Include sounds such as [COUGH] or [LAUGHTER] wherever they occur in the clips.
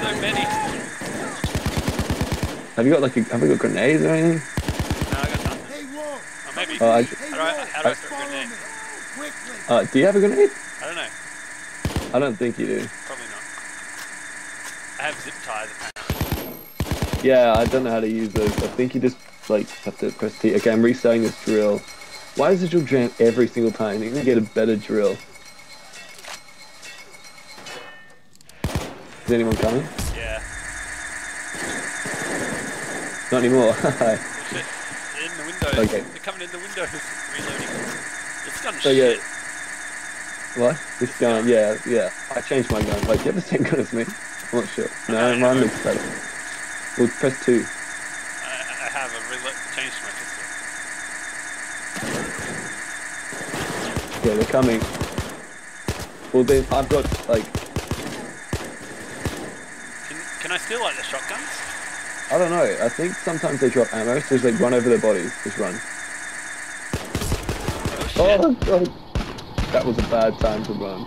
so many. Have you got like a, have you got grenades or anything? No, I got nothing. Hey, Wolf! Oh, maybe. Oh, I, how do I, how do I throw a grenade? Quickly! uh, do you have a grenade? I don't know. I don't think you do. Probably not. I have zip ties apparently. Yeah, I don't know how to use those. I think you just like have to press T. Okay, I'm restarting this drill. Why does the drill jam every single time? You can get a better drill. Is anyone coming? Yeah. Not anymore. [LAUGHS] Shit. In the windows. Okay. They're coming in the windows. Reloading. This gun's So, yeah. what? This gun? Yeah, yeah. I changed my gun. Like, do you have the same gun as me? I'm not sure. No, Okay, mine looks better. Well, press two. I, I have a reload. Changed my pistol. Yeah, they're coming. Well, then I've got like Can, can I steal like the shotguns? I don't know. I think sometimes they drop ammo, so just like run over their bodies. Just run. Oh shit. Oh god. That was a bad time to run.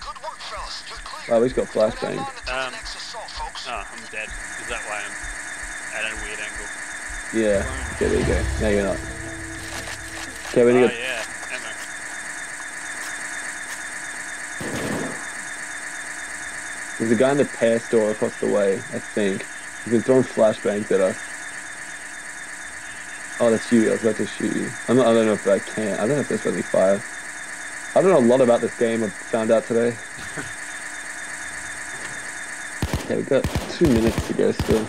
Good work, fellas. You're clear. Oh, he's got flashbang. on Um, next assault, folks. Oh, I'm dead. Is that why I'm at a weird angle? Yeah. Okay, there you go. Now you're not. Okay, we Oh need to yeah, ammo. There's a guy in the pear store across the way, I think. He's been throwing flashbangs at us. Oh, that's you. I was about to shoot you. I'm not, I don't know if I can. I don't know if that's really fire. I don't know a lot about this game. I found out today. [LAUGHS] okay, we've got two minutes to go still.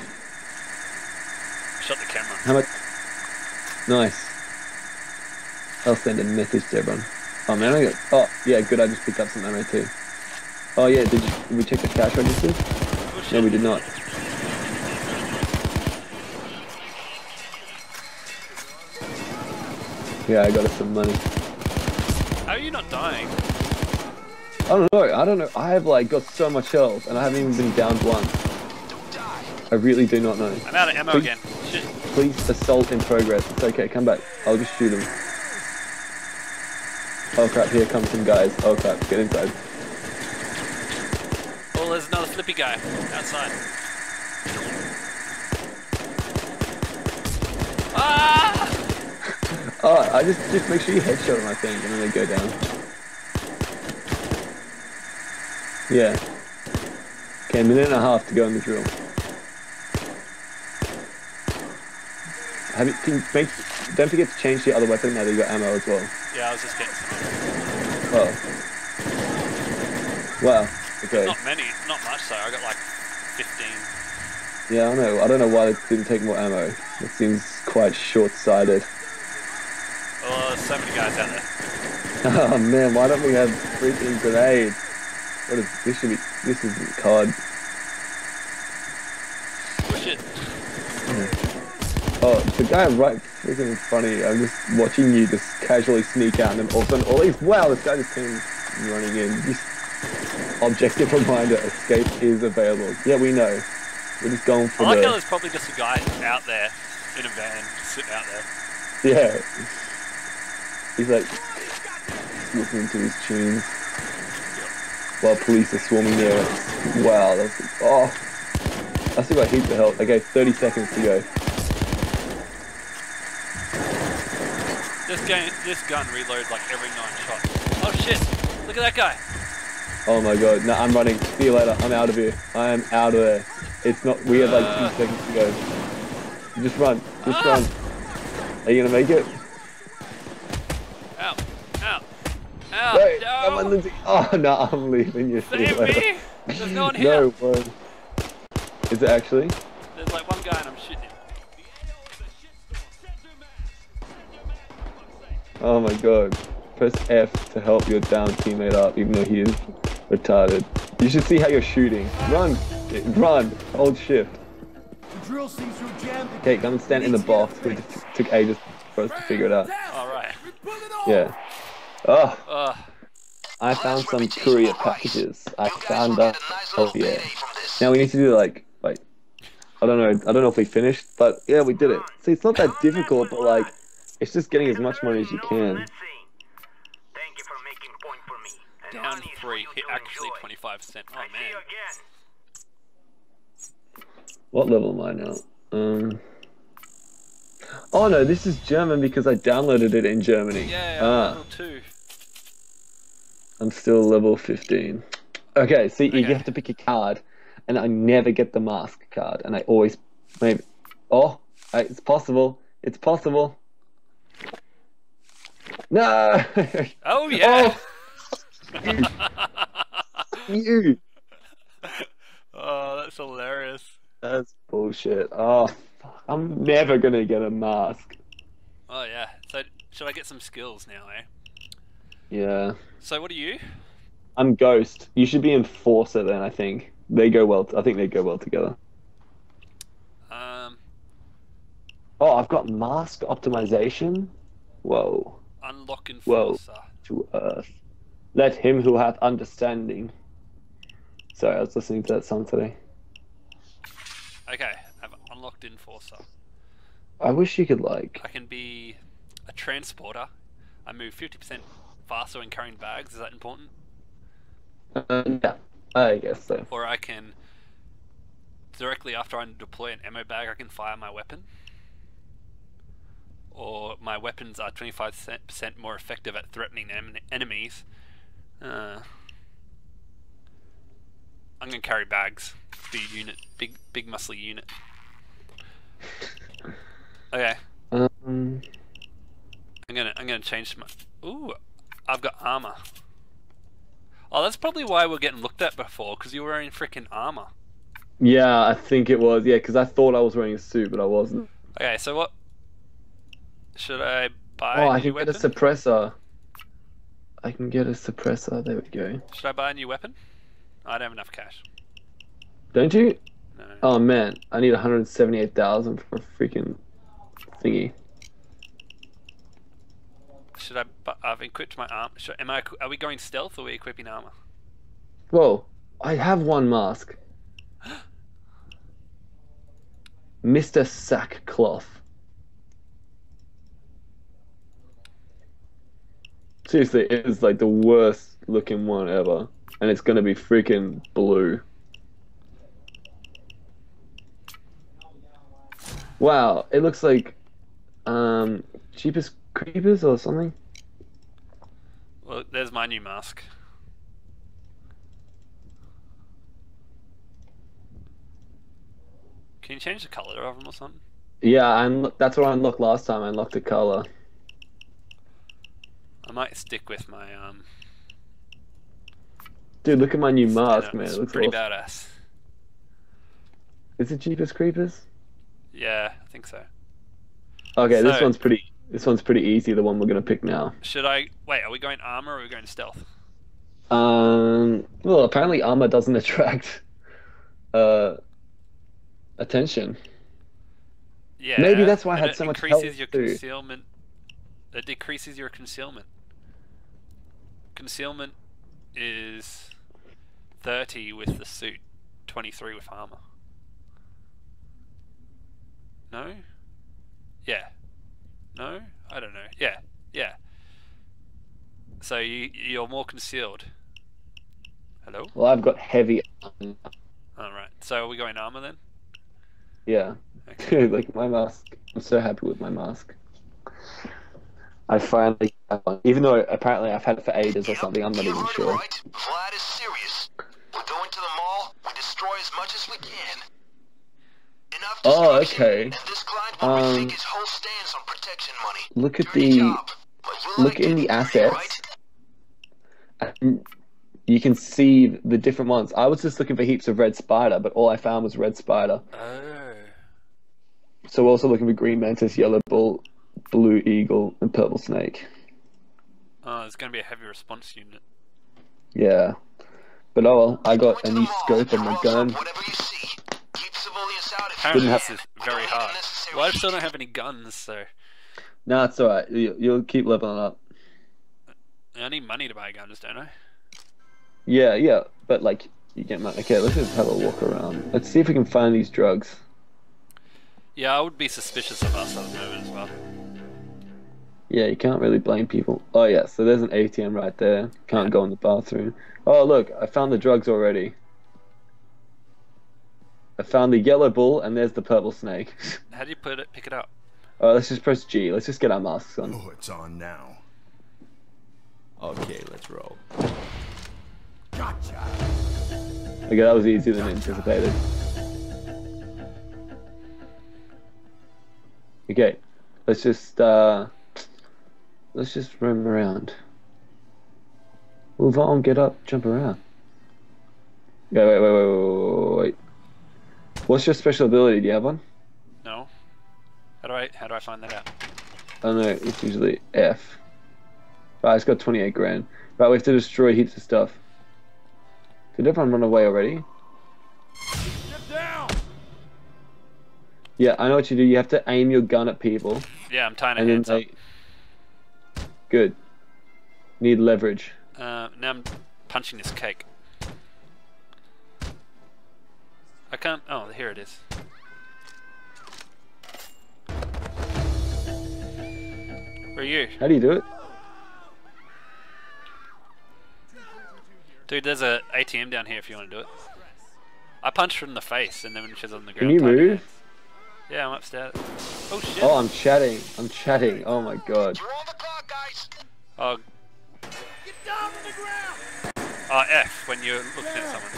Shut the camera. How much? Nice. I'll send a message to everyone. Oh man, I got. Oh yeah, good. I just picked up some ammo too. Oh yeah, did, you, did we check the cash register? Oh. No, we did not. Yeah, I got us some money. How are you not dying? I don't know. I don't know. I have like got so much health, and I haven't even been downed once. Don't die. I really do not know. I'm out of ammo Please- again. Shit. Please assault in progress. It's okay. Come back. I'll just shoot him. Oh crap! Here comes some guys. Oh crap! Get inside. Oh, there's guy outside. Ah! Oh, I just just make sure you headshot them, I think, and then they go down. Yeah. Okay, a minute and a half to go in the drill. Have you, can you make, don't forget to change the other weapon now that you got ammo as well. Yeah, I was just getting some. Oh. Wow. Okay. Not many, not much though. I got like 15. Yeah, I know. I don't know why they didn't take more ammo. It seems quite short-sighted. Oh, there's so many guys out there. [LAUGHS] Oh man, why don't we have freaking grenades? What is this? Should be this is COD. Oh shit. Oh, the guy right freaking in front of you. I'm just watching you just casually sneak out, and then all of a sudden, oh, all these wow, this guy just came running in. Objective reminder: escape is available. Yeah, we know. We're just going for I like how there's probably just a guy out there in a van sitting out there. yeah. He's like listening to his tunes while police are swarming near us. Wow, that's oh. I still got heaps of health. Okay, 30 seconds to go. This game, this gun reloads like every nine shots. Oh shit! Look at that guy. Oh my god, no, I'm running. See you later. I'm out of here. I am out of there. It's not. We have like Uh. two seconds to go. Just run. Just Ah. run. Are you gonna make it? Out, out, out. Wait, no. come on, Lindsay. Oh no, I'm leaving you. Save me! There's no one here. No way. Is it actually? There's like one guy and I'm shooting him. Oh my god. Press F to help your down teammate up, even though he is retarded. You should see how you're shooting. Run! Run! Hold shift. The drill seems to have jammed Okay, come and stand in the box. It took ages for us to figure it out. Alright. Yeah. Oh, Ugh. I found some courier packages. I found will out. get a Oh yeah. payday from this. Now we need to do like, like, I don't know. I don't know if we finished, but yeah, we did it. See, it's not that difficult, but like, it's just getting as much money as you can. Let's see. Thank you for making point for me. Down three, hit actually 25%. Oh man. What level am I now? Um. Oh no, this is German because I downloaded it in Germany. Yeah, Ah, level two. I'm still level 15. Okay, so you have to pick a card, and I never get the mask card, and I always maybe. Oh, it's possible. It's possible. No. [LAUGHS] Oh yeah. You. [LAUGHS] oh, that's hilarious. That's bullshit. Oh, fuck. I'm never gonna get a mask. Oh yeah. So should I get some skills now, eh? Yeah. So what are you? I'm Ghost. You should be Enforcer then. I think they go well. I think they go well together. Um, Oh, I've got mask optimization. Whoa. unlock Whoa. enforcer. To Earth. Let him who hath understanding. Sorry, I was listening to that song today. Okay, I've unlocked enforcer. I wish you could like. I can be a transporter. I move 50% faster when carrying bags. Is that important? Uh, yeah, I guess so. Or I can directly after I deploy an ammo bag, I can fire my weapon. Or my weapons are 25% more effective at threatening em- enemies. Uh, I'm gonna carry bags. Big unit, big big muscly unit. Okay, Um, I'm gonna I'm gonna change my. Ooh, I've got armor. Oh, that's probably why we're getting looked at before, because you're wearing freaking armor. yeah, I think it was. Yeah, because I thought I was wearing a suit, but I wasn't. Okay, so what should I buy? Oh, I can weapon? get a suppressor. I can get a suppressor. There we go. Should I buy a new weapon? I don't have enough cash. Don't you? No. Oh man, I need 178,000 for a freaking thingy. Should I? I've equipped my arm. Should, am I? Are we going stealth or are we equipping armor? Whoa, I have one mask. [GASPS] Mr. Sackcloth. Seriously, it is like the worst looking one ever. And it's gonna be freaking blue. Wow, it looks like um cheapest creepers or something. Well, there's my new mask. Can you change the color of them or something? Yeah, I that's what I unlocked last time. I unlocked the color. I might stick with my um. Dude, look at my new mask, man. It It's looks pretty awesome. badass. Is it cheapest creepers? Yeah, I think so. Okay, this one's pretty. This one's pretty easy. The one we're gonna pick now. Should I wait? Are we going armor or are we going stealth? Um. Well, apparently armor doesn't [LAUGHS] attract uh attention. Yeah. Maybe that's why I had so much increases health your too. concealment. It decreases your concealment. Concealment is thirty with the suit, twenty-three with armor. No. Yeah. No, I don't know. Yeah, yeah. So you you're more concealed. Hello. Well, I've got heavy. armor. All right. So are we going armor then? Yeah. Okay. [LAUGHS] Like my mask. I'm so happy with my mask. I finally have one. Even though apparently I've had it for ages or Yep, something, I'm not even sure. Right. Vlad is serious. We go into the mall, we destroy as much as we can. Enough Oh, okay. And this client will Um, rethink his whole stance on protection money. Look at Dirty the. job, but you look like in the assets. and You can see the different ones. I was just looking for heaps of red spider, but all I found was red spider. Oh. So we're also looking for green mantis, yellow bull, blue eagle, and purple snake. Oh, there's going to be a heavy response unit. Yeah. But oh well, I got into a new scope on my gun. Whatever you see. Keep civilians out if Apparently this is very don't hard. unnecessary Well, I still don't have any guns, so No, it's alright. You, you'll keep leveling up. I need money to buy guns, don't I? Yeah, yeah. But like, you get money. Okay, let's just have a walk around. Let's see if we can find these drugs. Yeah, I would be suspicious of us at the moment as well. Yeah, you can't really blame people. Oh yeah, so there's an ATM right there. Can't go in the bathroom. Oh look, I found the drugs already. I found the yellow bull and there's the purple snake. [LAUGHS] How do you put it? Pick it up. Alright, let's just press G. Let's just get our masks on. Oh, it's on now. Okay, let's roll. Gotcha. Okay, that was easier than anticipated. Okay, let's just uh, let's just roam around. Move on, get up, jump around. Okay, wait, wait, wait, wait, wait, wait. What's your special ability? Do you have one? No. How do I how do I find that out? I don't know. It's usually F. Right, it's got 28 grand. Right, we have to destroy heaps of stuff. Did everyone run away already? Get down. Yeah, I know what you do. You have to aim your gun at people. Yeah, I'm tying a and then hands up. they good need leverage Uh, now I'm punching this cake. I can't. Oh, here it is. [LAUGHS] Where are you? how do you do it Dude, there's a ATM down here if you want to do it. I punched her in the face and then when she's on the ground. Can you move? hands. Yeah, I'm upstairs. Oh shit. oh i'm chatting i'm chatting oh my god Oh, Get down the ground. oh, F when you're looking at someone.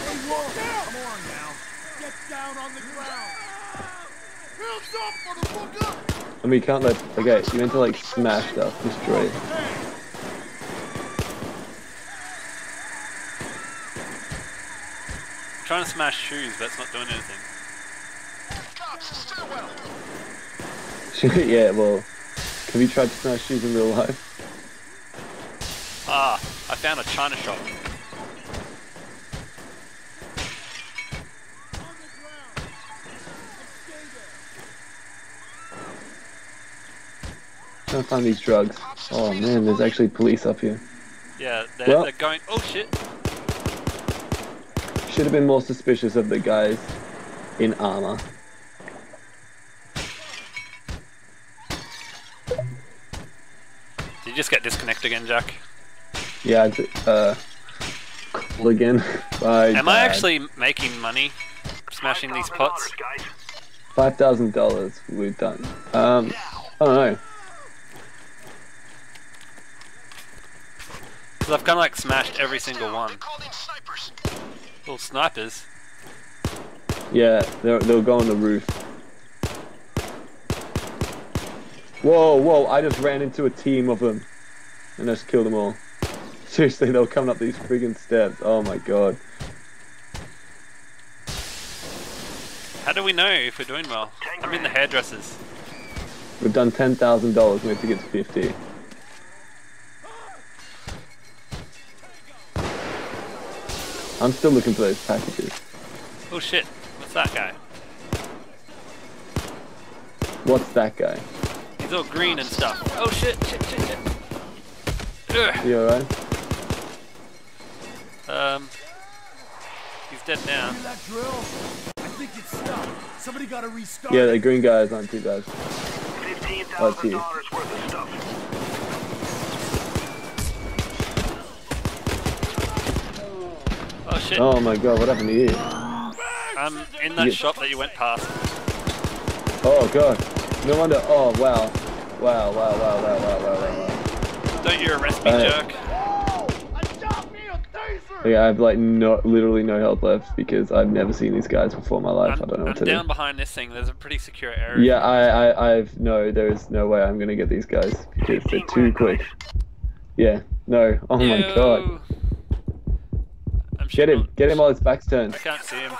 Hey, whoa. Come on now. Get down on the ground. Hands up, motherfucker. i mean you can't let okay you meant to like smash stuff destroy it I'm trying to smash shoes, but it's not doing anything. Cops, [LAUGHS] stairwell. yeah well have you tried to smash shoes in real life Ah, I found a china shop. On the ground. And stay there. trying to find these drugs oh man there's actually police up here Yeah, they're, Well- they're going. Oh shit. should have been more suspicious of the guys in armor you just get disconnected again, Jack? yeah uh again [LAUGHS] Bye, Am I actually making money smashing these pots? five thousand dollars we've done um i don't know Because I've kind of like smashed every single one. They called snipers. Little snipers. Yeah, they'll go on the roof. Whoa, whoa, I just ran into a team of them. And I just killed them all. [LAUGHS] Seriously, they were coming up these friggin' steps. Oh my god. How do we know if we're doing well? I'm in the hairdressers. We've done $10,000, we have to get to 50. I'm still looking for those packages. Oh shit, what's that guy? What's that guy? He's all green and stuff. Oh shit, shit, shit, shit. Ugh. You alright? Um, he's dead now. That drill? I think it's stuck. Somebody gotta restart. Yeah, the green guys aren't too bad. Fifteen Let's thousand see. dollars worth of stuff. Oh shit, Oh my god, what happened to you? I'm in that Yeah. shop that you went past. Oh god. No wonder. Oh wow. Wow, wow, wow, wow, wow, wow, wow. wow. Don't you arrest me, Uh, jerk. Oh, I shot me a taser. Okay, I have like no, literally no health left because I've never seen these guys before in my life. I'm, I don't know I'm what to down do. behind this thing. There's a pretty secure area. Yeah, I, I, I've no. There's no way I'm gonna get these guys because they're too quick. Yeah. No. Oh my god. I'm Get him. on- Get him while his back's turned. I can't see him.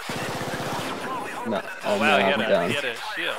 No. Oh Oh, wow, no, he I'm had, a, down. he had a shield.